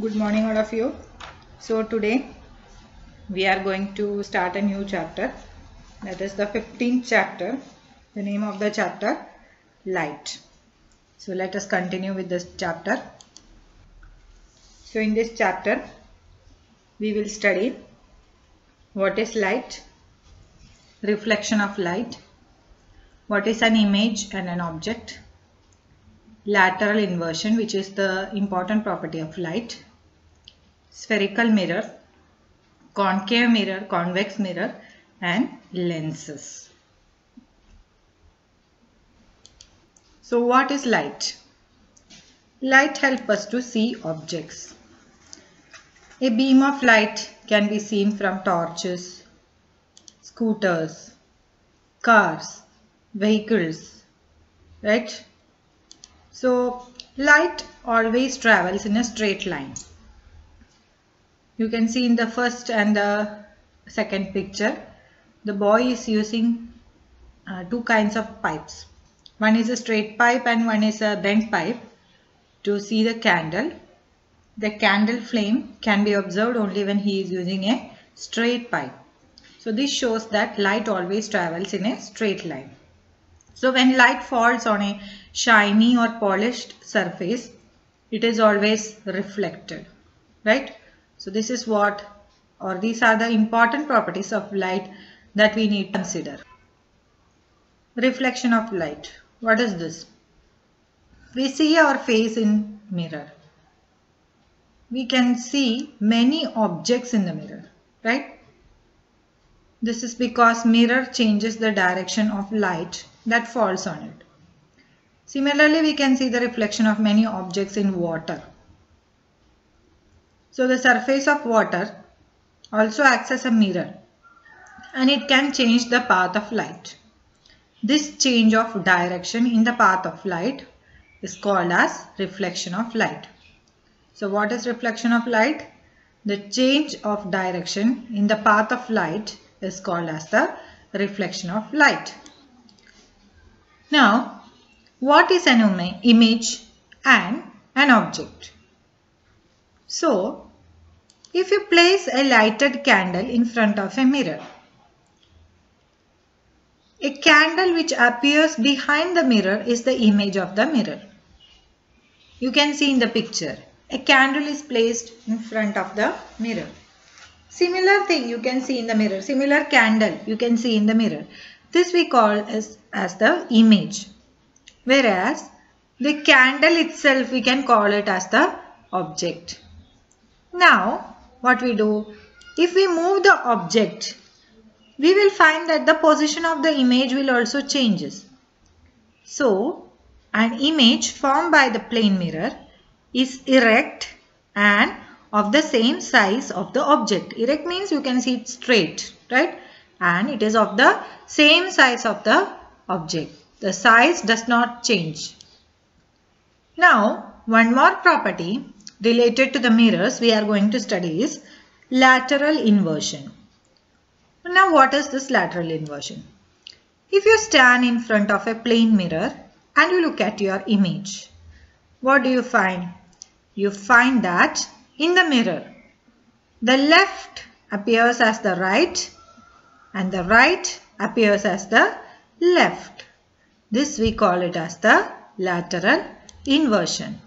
Good morning, all of you. So, today we are going to start a new chapter. That is the 15th chapter. The name of the chapter Light. So, let us continue with this chapter. So, in this chapter, we will study what is light, reflection of light, what is an image and an object, lateral inversion which is the important property of light, spherical mirror, concave mirror, convex mirror and lenses. So what is light? Light helps us to see objects. A beam of light can be seen from torches, scooters, cars, vehicles, right? So light always travels in a straight line. You can see in the first and the second picture, the boy is using uh, two kinds of pipes. One is a straight pipe and one is a bent pipe to see the candle. The candle flame can be observed only when he is using a straight pipe. So this shows that light always travels in a straight line. So when light falls on a shiny or polished surface, it is always reflected, right? So this is what or these are the important properties of light that we need to consider. Reflection of light. What is this? We see our face in mirror. We can see many objects in the mirror, right? This is because mirror changes the direction of light that falls on it. Similarly, we can see the reflection of many objects in water. So the surface of water also acts as a mirror and it can change the path of light. This change of direction in the path of light is called as reflection of light. So what is reflection of light? The change of direction in the path of light is called as the reflection of light. Now, what is an image and an object? So, if you place a lighted candle in front of a mirror, a candle which appears behind the mirror is the image of the mirror. You can see in the picture, a candle is placed in front of the mirror. Similar thing you can see in the mirror, similar candle you can see in the mirror. This we call as, as the image. Whereas the candle itself we can call it as the object. Now what we do? If we move the object, we will find that the position of the image will also changes. So an image formed by the plane mirror is erect and of the same size of the object. Erect means you can see it straight, right? And it is of the same size of the object. The size does not change. Now, one more property related to the mirrors we are going to study is lateral inversion. Now, what is this lateral inversion? If you stand in front of a plane mirror and you look at your image, what do you find? You find that in the mirror, the left appears as the right and the right appears as the left. This we call it as the lateral inversion.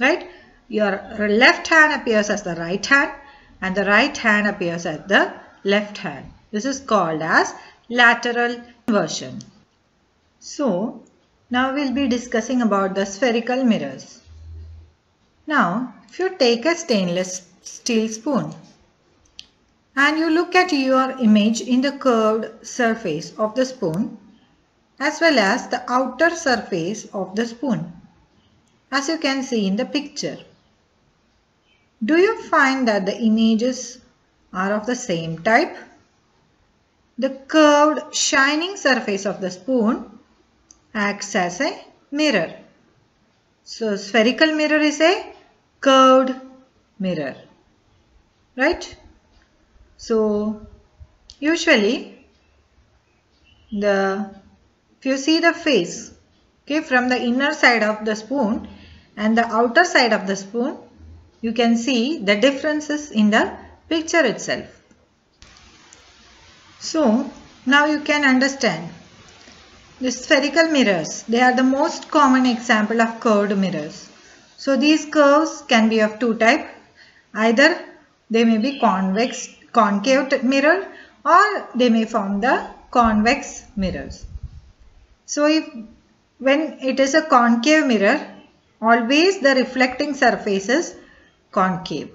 Right? Your left hand appears as the right hand and the right hand appears as the left hand. This is called as lateral inversion. So, now we'll be discussing about the spherical mirrors. Now, if you take a stainless steel spoon and you look at your image in the curved surface of the spoon as well as the outer surface of the spoon as you can see in the picture. Do you find that the images are of the same type? The curved shining surface of the spoon acts as a mirror. So spherical mirror is a curved mirror. Right? So usually the if you see the face okay from the inner side of the spoon and the outer side of the spoon you can see the differences in the picture itself. So now you can understand the spherical mirrors they are the most common example of curved mirrors. So these curves can be of two type either they may be convex concave mirror or they may form the convex mirrors. So if when it is a concave mirror always the reflecting surface is concave.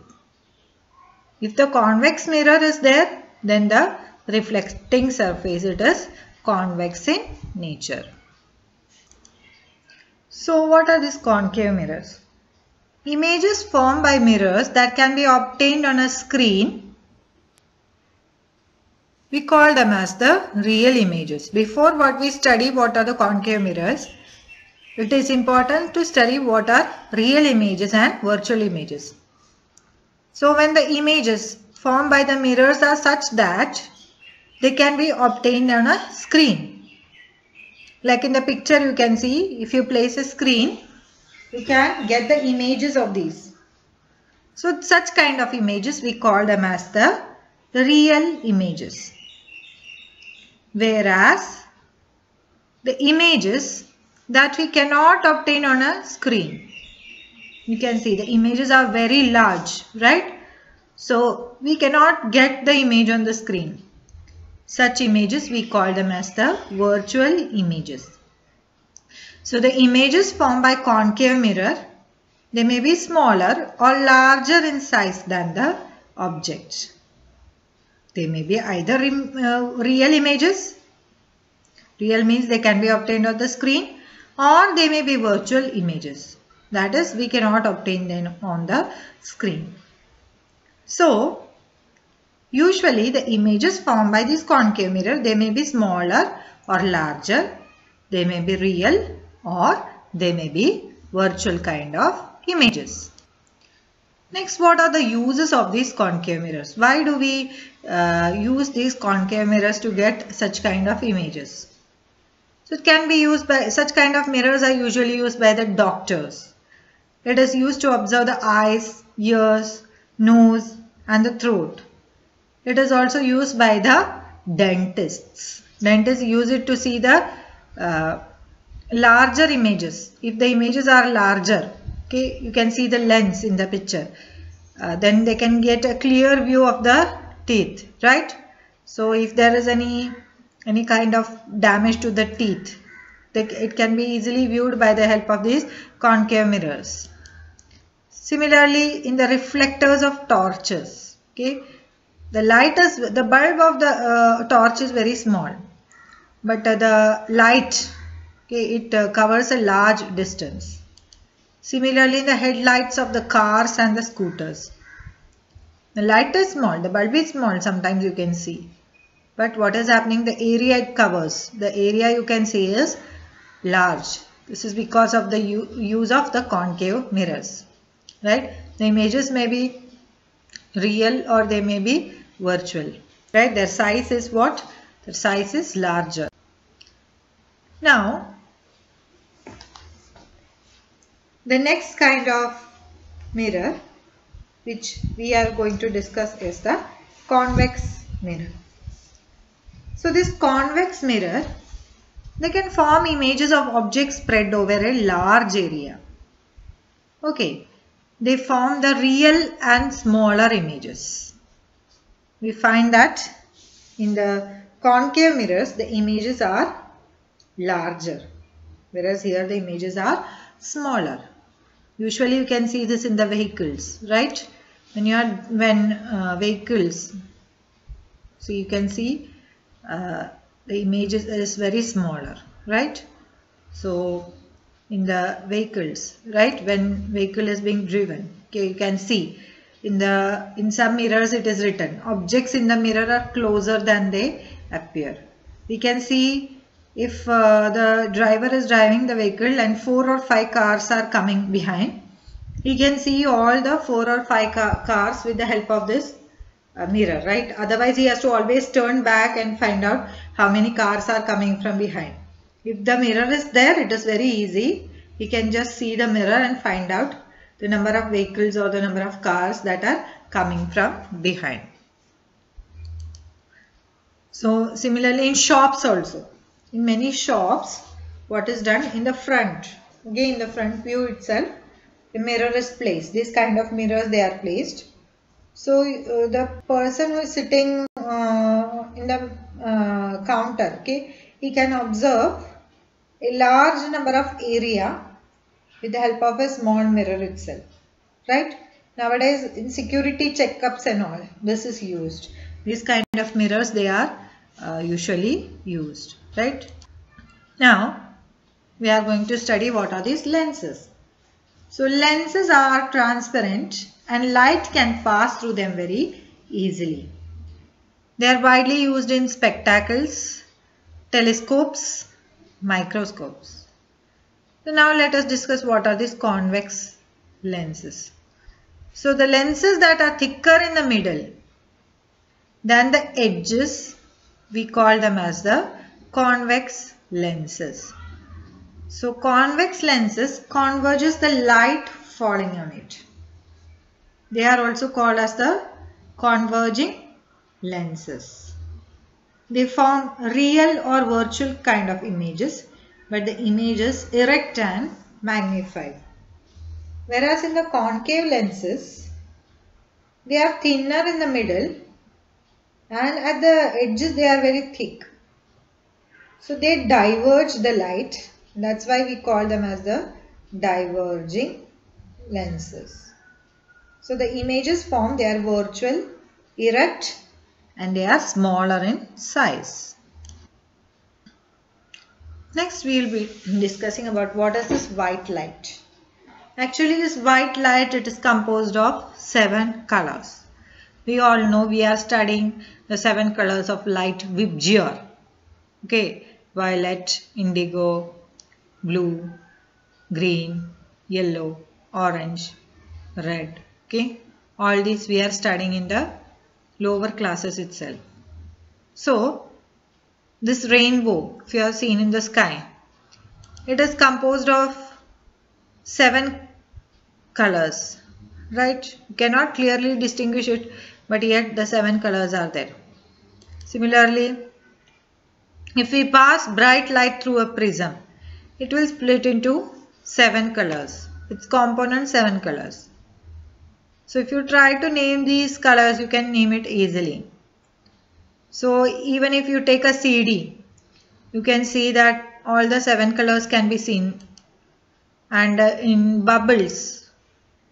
If the convex mirror is there, then the reflecting surface it is convex in nature. So what are these concave mirrors? Images formed by mirrors that can be obtained on a screen. We call them as the real images. Before what we study what are the concave mirrors, it is important to study what are real images and virtual images. So when the images formed by the mirrors are such that they can be obtained on a screen. Like in the picture you can see if you place a screen you can get the images of these. So such kind of images we call them as the real images. Whereas the images that we cannot obtain on a screen you can see the images are very large right so we cannot get the image on the screen such images we call them as the virtual images so the images formed by concave mirror they may be smaller or larger in size than the object they may be either uh, real images real means they can be obtained on the screen or they may be virtual images that is, we cannot obtain them on the screen. So, usually the images formed by this concave mirror, they may be smaller or larger. They may be real or they may be virtual kind of images. Next, what are the uses of these concave mirrors? Why do we uh, use these concave mirrors to get such kind of images? So it can be used by, such kind of mirrors are usually used by the doctors. It is used to observe the eyes, ears, nose and the throat. It is also used by the dentists. Dentists use it to see the uh, larger images. If the images are larger, okay, you can see the lens in the picture. Uh, then they can get a clear view of the teeth, right? So if there is any any kind of damage to the teeth, it can be easily viewed by the help of these concave mirrors. Similarly, in the reflectors of torches, okay, the light is, the bulb of the uh, torch is very small, but uh, the light, okay, it uh, covers a large distance. Similarly, in the headlights of the cars and the scooters, the light is small, the bulb is small, sometimes you can see. But what is happening, the area it covers, the area you can see is large. This is because of the use of the concave mirrors right the images may be real or they may be virtual right their size is what their size is larger now the next kind of mirror which we are going to discuss is the convex mirror so this convex mirror they can form images of objects spread over a large area okay they form the real and smaller images. We find that in the concave mirrors the images are larger whereas here the images are smaller. Usually you can see this in the vehicles right? When you are when uh, vehicles so you can see uh, the images is very smaller right? So in the vehicles right? When vehicle is being driven okay you can see in the in some mirrors it is written. Objects in the mirror are closer than they appear. We can see if uh, the driver is driving the vehicle and four or five cars are coming behind he can see all the four or five car cars with the help of this uh, mirror right otherwise he has to always turn back and find out how many cars are coming from behind if the mirror is there, it is very easy. He can just see the mirror and find out the number of vehicles or the number of cars that are coming from behind. So similarly in shops also. In many shops what is done in the front. Again the front view itself the mirror is placed. This kind of mirrors they are placed. So uh, the person who is sitting uh, in the uh, counter okay he can observe a large number of area with the help of a small mirror itself right nowadays in security checkups and all this is used these kind of mirrors they are uh, usually used right? Now we are going to study what are these lenses. So lenses are transparent and light can pass through them very easily. They are widely used in spectacles telescopes microscopes. So now let us discuss what are these convex lenses. So the lenses that are thicker in the middle than the edges we call them as the convex lenses. So convex lenses converges the light falling on it. They are also called as the converging lenses. They form real or virtual kind of images but the image is erect and magnified. Whereas in the concave lenses, they are thinner in the middle and at the edges they are very thick. So they diverge the light. That's why we call them as the diverging lenses. So the images formed, they are virtual, erect and they are smaller in size. Next we will be discussing about what is this white light. Actually this white light it is composed of seven colors. We all know we are studying the seven colors of light VIBGYOR. Okay, violet, indigo, blue, green, yellow, orange, red. Okay, all these we are studying in the lower classes itself. So this rainbow, if you have seen in the sky, it is composed of seven colors, right? You cannot clearly distinguish it, but yet the seven colors are there. Similarly, if we pass bright light through a prism, it will split into seven colors. Its component seven colors. So if you try to name these colors, you can name it easily. So even if you take a CD, you can see that all the seven colors can be seen. And uh, in bubbles,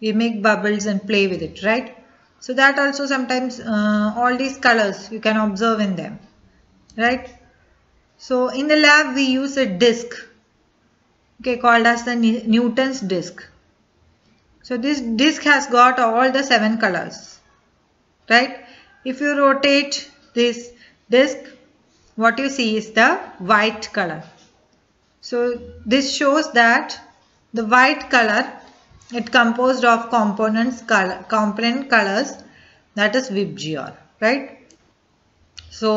we make bubbles and play with it, right? So that also sometimes uh, all these colors you can observe in them, right? So in the lab we use a disc, okay, called as the Newton's disc. So this disc has got all the seven colors, right? If you rotate this disc what you see is the white color so this shows that the white color it composed of components color component colors that is VIBGYOR right so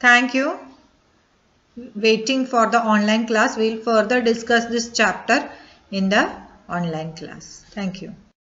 thank you waiting for the online class. We'll further discuss this chapter in the online class. Thank you